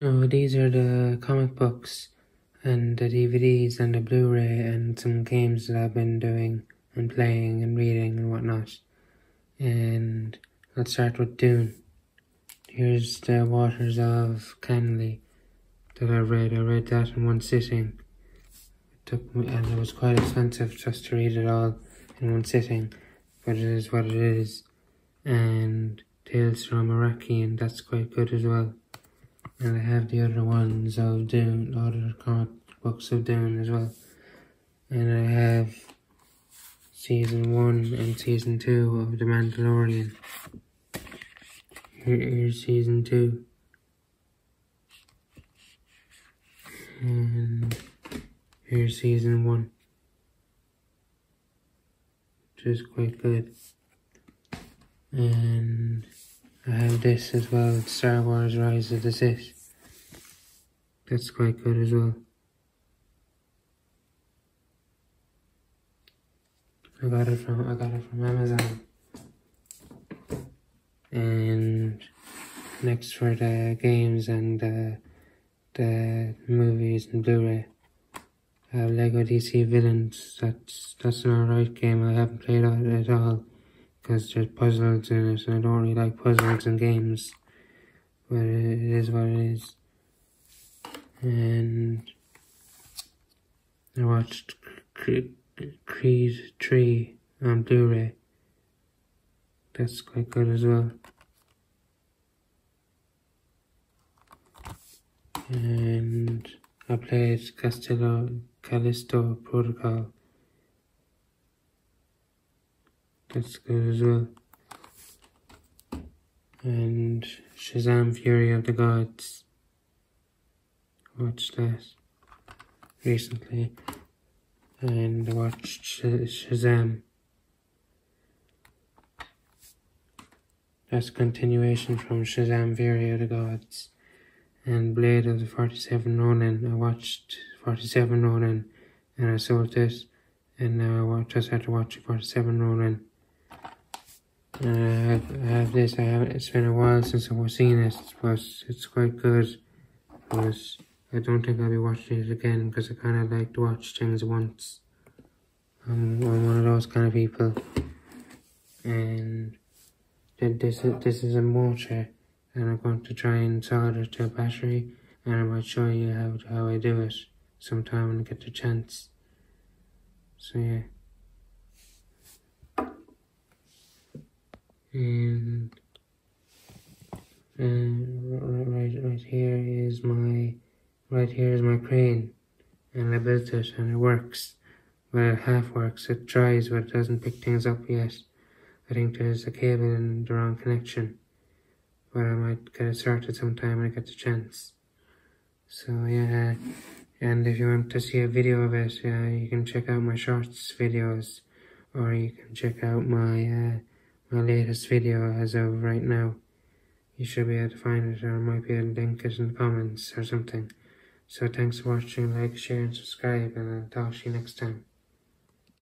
Oh, these are the comic books and the DVDs and the Blu-ray and some games that I've been doing and playing and reading and whatnot. And let's start with Dune. Here's the Waters of Kanly that I read. I read that in one sitting. It took me, and it was quite expensive just to read it all in one sitting, but it is what it is. And Tales from Iraqi, and that's quite good as well. And I have the other ones of Dune, other comic books of Dune as well. And I have season 1 and season 2 of The Mandalorian. Here, here's season 2. And here's season 1. Which is quite good. And I have this as well, Star Wars Rise of the Sith. That's quite good as well. I got it from I got it from Amazon. And next for the games and the the movies and Blu-ray. I have Lego DC Villains. That's that's an alright game. I haven't played it at all because there's puzzles in it, and I don't really like puzzles in games, but it is what it is. And I watched Creed 3 on Blu-ray. That's quite good as well. And I played Castello Callisto Protocol That's good as well. And Shazam Fury of the Gods. Watched that recently. And I watched Shazam. That's a continuation from Shazam Fury of the Gods. And Blade of the 47 Ronin. I watched 47 Ronin and I sold this. And now I just had to watch 47 Ronin. I have, I have this, I haven't. it's been a while since I've seen this. but it's quite good. But I don't think I'll be watching it again because I kind of like to watch things once. I'm, I'm one of those kind of people. And this, this is a motor and I'm going to try and solder to a battery and I might show you how, how I do it sometime when I get the chance. So yeah. And and right right here is my right here is my crane. And I built it and it works. Well it half works. It tries but it doesn't pick things up yet. I think there's a cable in the wrong connection. But I might get it started sometime when I get the chance. So yeah. And if you want to see a video of it uh, you can check out my shorts videos. Or you can check out my uh, my latest video as of right now. You should be able to find it or might be to link in the comments or something. So thanks for watching, like, share and subscribe and I'll talk to you next time.